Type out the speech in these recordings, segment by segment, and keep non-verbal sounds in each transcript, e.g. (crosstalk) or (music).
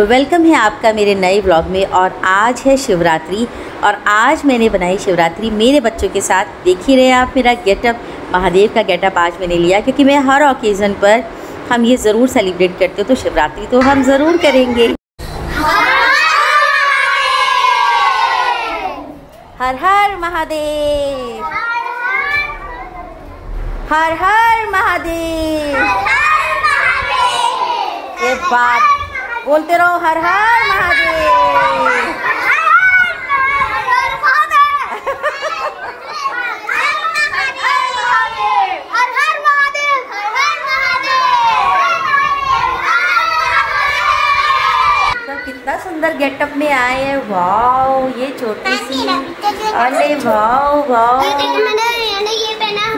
Welcome है आपका मेरे नए ब्लॉग में और आज है शिवरात्रि और आज मैंने बनाई शिवरात्रि मेरे बच्चों के साथ। देख ही रहे आप मेरा गेटअप महादेव का गेटअप आज मैंने लिया क्योंकि मैं हर ओकेज़न पर हम ये ज़रूर सेलिब्रेट करते हो तो शिवरात्रि तो हम ज़रूर करेंगे। हर हर महादेव। हर हर महादेव। ये बात बोलते रहो हर हर महादेव। कितना सुंदर गेटअप में आए हैं। वाओ ये छोटी सी। अरे wow wow.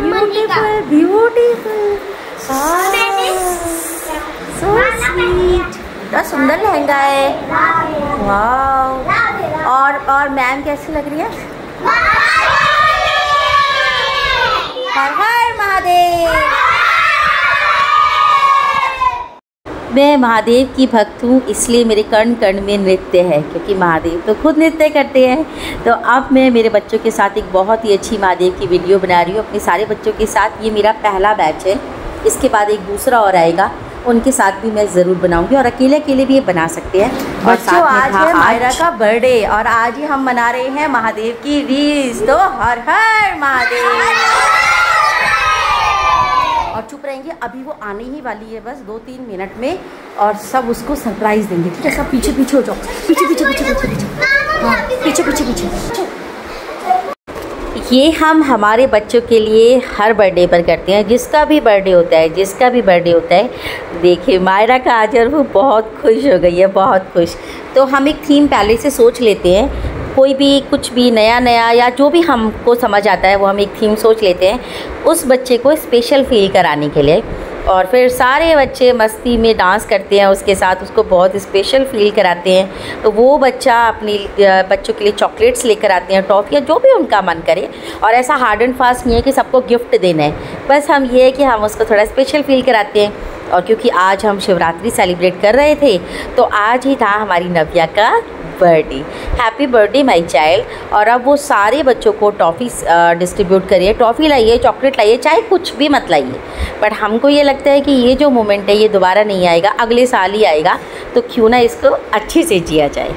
Beautiful beautiful so sweet इतना सुंदर लहंगा है वाओ और और मैम कैसी लग रही है? हर हर महादेव। मैं महादेव की भक्त हूँ, इसलिए मेरे कर्ण कर्ण में नृत्य है, क्योंकि महादेव तो खुद नृत्य करते हैं। तो अब मैं मेरे बच्चों के साथ एक बहुत ही अच्छी महादेव की वीडियो बना रही हूँ। अपने सारे बच्चों के साथ ये मेरा पहला बैच है। इसके बाद एक दूसरा और आएगा। उनके साथ भी मैं ज़रूर बनाऊँगी और अकेले अकेले भी ये बना सकते हैं। और बच्चों आज है मायरा का बर्थडे और आज ही हम मना रहे हैं महादेव की रीस तो हर हर महादेव। और चुप रहेंगे अभी वो आने ही वाली है बस दो तीन मिनट में और सब उसको सरप्राइज़ देंगे। ठीक है सब पीछे पीछे हो जाओ। पीछे पीछे पीछे पीछे पीछे। हाँ पीछे पीछे पीछे। ये हम हमारे बच्चों के लिए हर बर्थडे पर करते हैं। जिसका भी बर्थडे होता है, जिसका भी बर्थडे होता है, देखिए, मायरा का आज और वो बहुत खुश हो गई है, बहुत खुश। तो हम एक थीम पहले से सोच लेते हैं। कोई भी कुछ भी नया नया या जो भी हमको समझ आता है, वो हम एक थीम सोच लेते हैं उस बच्चे को स्पेशल फील कराने के लिए। और फिर सारे बच्चे मस्ती में डांस करते हैं, उसके साथ उसको बहुत स्पेशल फील कराते हैं। तो वो बच्चा अपने बच्चों के लिए चॉकलेट्स लेकर आते हैं टॉफ़ियाँ जो भी उनका मन करे। और ऐसा हार्ड एंड फास्ट नहीं है कि सबको गिफ्ट देना है। बस हम ये है कि हम उसको थोड़ा स्पेशल फील कराते हैं। और क्योंकि आज हम शिवरात्रि सेलिब्रेट कर रहे थे तो आज ही था हमारी नव्या का birthday happy birthday my child और अब वो सारे बच्चों को टॉफ़ी डिस्ट्रीब्यूट करिए। टॉफ़ी लाइए चॉकलेट लाइए, चाहे कुछ भी मत लाइए। बट हमको ये लगता है कि ये जो मोमेंट है, ये दोबारा नहीं आएगा, अगले साल ही आएगा तो क्यों ना इसको अच्छे से जिया जाए।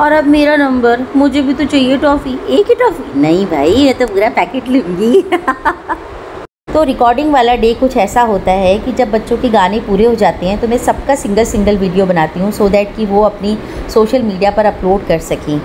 और अब मेरा नंबर मुझे भी तो चाहिए टॉफ़ी एक ही टॉफ़ी नहीं भाई मैं तो पूरा पैकेट लूँगी। (laughs) तो रिकॉर्डिंग वाला डे कुछ ऐसा होता है कि जब बच्चों के गाने पूरे हो जाते हैं तो मैं सबका सिंगल सिंगल वीडियो बनाती हूँ सो दैट कि वो अपनी सोशल मीडिया पर अपलोड कर सकें।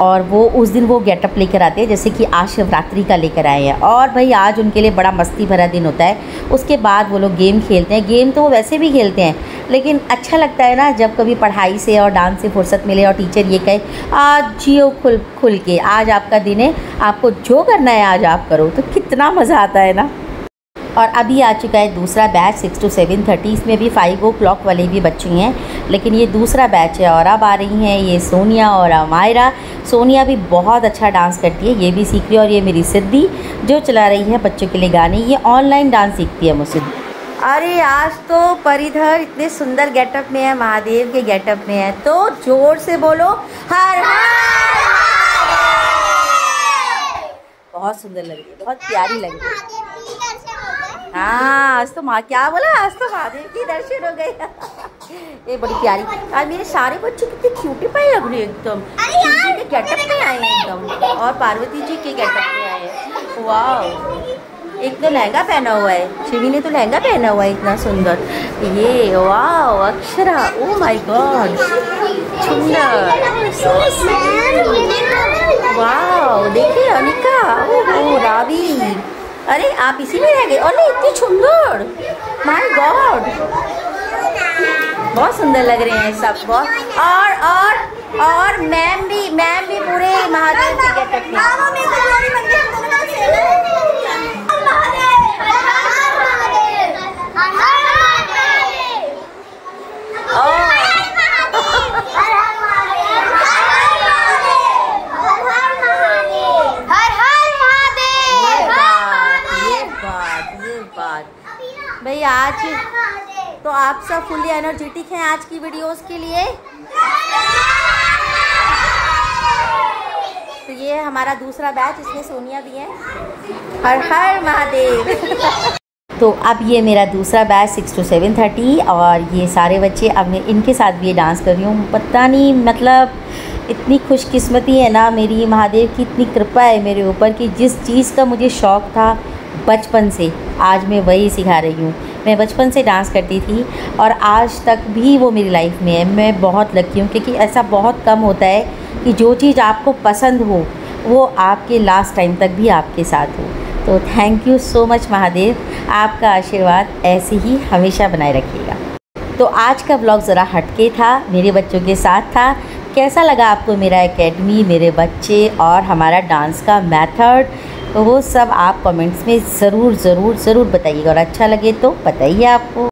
और वो उस दिन वो गेटअप लेकर आते हैं, जैसे कि आज शिवरात्रि का लेकर आए हैं। और भाई, आज उनके लिए बड़ा मस्ती भरा दिन होता है। उसके बाद वो लोग गेम खेलते हैं। गेम तो वो वैसे भी खेलते हैं, लेकिन अच्छा लगता है ना, जब कभी पढ़ाई से और डांस से फुर्सत मिले और टीचर ये कहे, आज जियो खुल खुल के, आज आपका दिन है, आपको जो करना है, आज आप करो। तो कितना मज़ा आता है ना। और अभी आ चुका है दूसरा batch six two seven thirty इसमें भी फाइव ओ क्लॉक वाले भी बच्चे हैं लेकिन ये दूसरा बैच है और अब आ रही हैं ये सोनिया और मायरा। सोनिया भी बहुत अच्छा डांस करती है ये भी सीख रही है और ये मेरी सिद्धि जो चला रही है बच्चों के लिए गाने ये ऑनलाइन डांस सीखती है मुझसे। अरे आज तो परिधर इतने सुंदर गेटअप में है महादेव के गेटअप में है तो ज़ोर से बोलो हर हर बहुत सुंदर लग रही है बहुत प्यारी लग रही है। हाँ आज तो माँ क्या बोला? आज तो महादेव की दर्शन हो गए। ये बड़ी प्यारी। आज मेरे सारे बच्चे कितने क्यूटी पाए लग रहे एकदम। के गेटअप में आए हैं। एकदम। और पार्वती जी के गेटअप में आए। हैं वाह एक तो लहंगा पहना हुआ है। शिवी ने तो लहंगा पहना हुआ है इतना सुंदर। ये वाह अक्षरा। ओ माय गॉड सुंदर। वाह देखिए अनिका। ओ रावी। अरे, आप इसी में रह गए। अरे, इतनी सुंदर। माय गॉड बहुत सुंदर लग रहे हैं सब, बहुत। और और और मैम भी मैम भी पूरे महादेव के गेटअप में ये बात ये बात ये बात भाई आज। तो आप सब फुल्ली एनर्जेटिक हैं आज की वीडियोस के लिए। तो ये हमारा दूसरा बैच इसमें सोनिया भी है। हर हर महादेव। (laughs) तो अब ये मेरा दूसरा batch six two seven thirty और ये सारे बच्चे, अब मैं इनके साथ भी ये डांस कर रही हूँ। पता नहीं मतलब इतनी खुशकिस्मती है ना मेरी महादेव की, इतनी कृपा है मेरे ऊपर कि जिस चीज़ का मुझे शौक़ था बचपन से, आज मैं वही सिखा रही हूँ। मैं बचपन से डांस करती थी और आज तक भी वो मेरी लाइफ में है। मैं बहुत लकी हूँ, क्योंकि ऐसा बहुत कम होता है कि जो चीज़ आपको पसंद हो, वो आपके लास्ट टाइम तक भी आपके साथ हो। तो thank you so much Mahadev. आपका आशीर्वाद ऐसे ही हमेशा बनाए रखिएगा। तो आज का ब्लॉग ज़रा हटके था, मेरे बच्चों के साथ था। कैसा लगा आपको मेरा एकेडमी मेरे बच्चे और हमारा डांस का मेथड तो वो सब आप कमेंट्स में ज़रूर ज़रूर ज़रूर बताइएगा। और अच्छा लगे तो बताइए आपको।